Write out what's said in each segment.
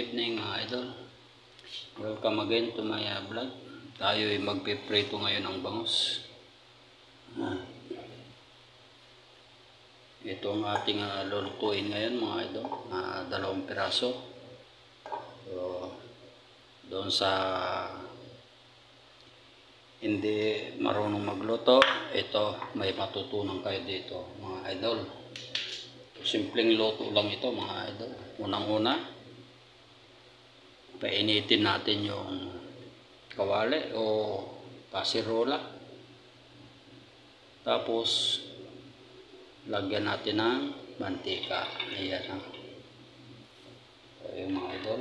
evening mga idol. Welcome again to my uh, vlog. Tayo ay magpiprito ngayon ng bangus. Ah. Ito ang ating uh, lulutuin ngayon mga idol. Uh, dalawang piraso. So, doon sa hindi marunong magluto, ito may matutunan kayo dito mga idol. Simpleng luto lang ito mga idol. Unang-una, painitin natin yung kawali o kasirola. Tapos, lagyan natin ng mantika. Ayan ha. Ayan mga idol.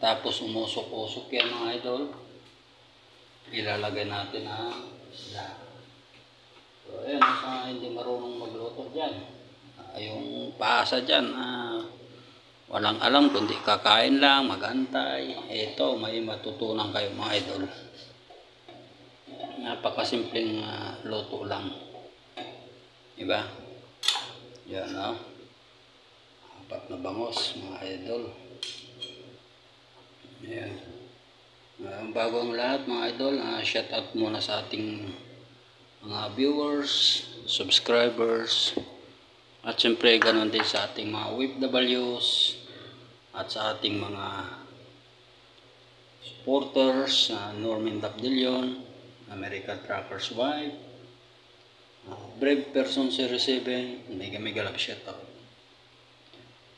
Tapos, umusok-usok yan mga idol. Ilalagay natin ang isda. So, ayan, sa hindi marunong magluto dyan. Uh, yung paasa dyan, ah, walang alam kundi kakain lang, magantay. Ito, may matutunan kayo mga idol. Napakasimpleng uh, luto lang. Diba? Yan, no? Apat na bangos, mga idol. Yan. Uh, bago ang lahat, mga idol, uh, shout out muna sa ating mga viewers, subscribers, at siyempre ganun din sa ating mga OFWs at sa ating mga supporters, uh, Norman Dabdillion, American Trucker's Wife, uh, Brave Person 07, mega mega love shout out.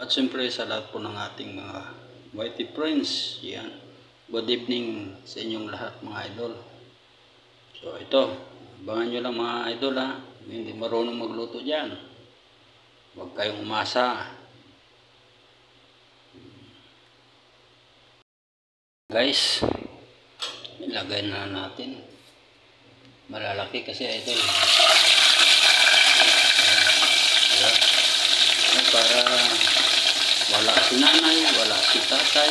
At siyempre sa lahat po ng ating mga whitey friends, yan. Good evening sa inyong lahat mga idol. So ito, Abangan nyo lang mga idol ha. Hindi marunong magluto dyan. Huwag kayong umasa. Guys, ilagay na natin. Malalaki kasi idol. Ayan. Para wala si nanay, wala si tatay,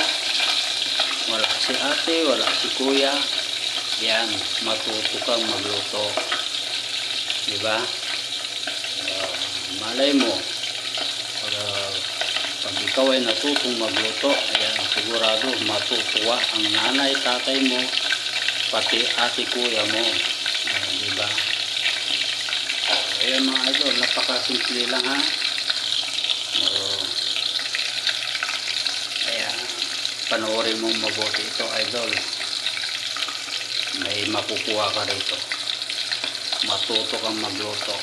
wala si ate, wala si kuya. Yan, matuto kang magluto. Di ba? Uh, malay mo, pag ikaw ay natutong magluto, ayan, sigurado matutuwa ang nanay, tatay mo, pati ate kuya mo. Uh, di ba? Uh, ayan mga idol, napakasimple lang ha. Uh, ayan, panoorin mong mabuti ito idol may makukuha ka rito matuto kang magluto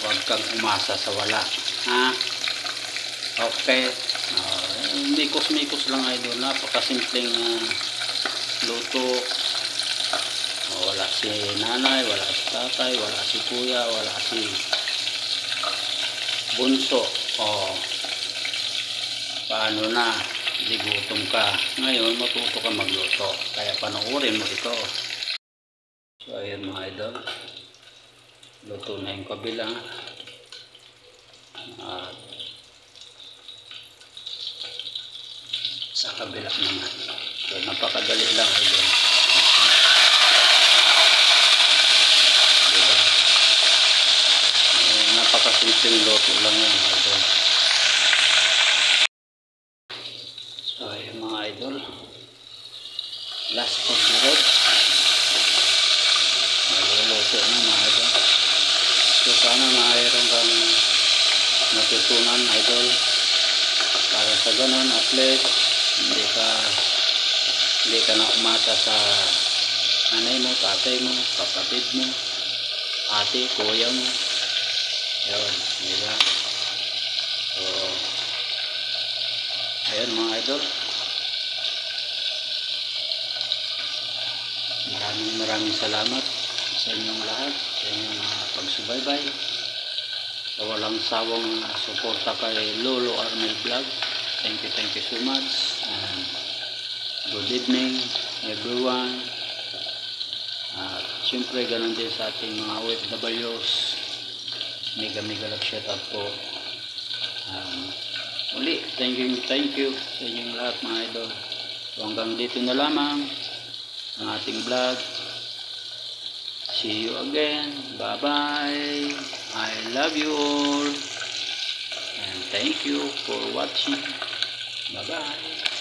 huwag kang umasa sa wala ha okay. Uh, mikos mikos lang doon napakasimpleng uh, luto. Uh, wala si nanay wala si tatay wala si kuya wala si bunso. Oh paano na? Di gutom ka. Ngayon matuto ka magluto. Kaya panoorin mo ito. So ayun mga idol. Luto na yung kabila. At sa kabila naman so napakadali lang idol diba eh, napakasimpleng luto lang yan idol So, yung mga idol, last of the road. Maluluto na mga idol. So, sana mayroon kang natutunan, idol. Para sa ganun, at least, hindi ka hindi ka na umasa sa nanay mo, tatay mo, kapatid mo, ate, kuya mo. Yun, di ba? So, Ayan mga idol. Maraming maraming salamat sa inyong lahat, sa inyong uh, pagsubaybay. Sa walang sawang suporta kay Lolo Armel Vlog. Thank you, thank you so much. And good evening everyone. At syempre ganun din sa ating mga OFWs. Mega mega love shout out. Um, Uli, thank you, thank you sa inyong lahat mga idol. So hanggang dito na lamang ang ating vlog. See you again. Bye-bye. I love you all. And Thank you for watching. Bye-bye.